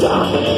杂。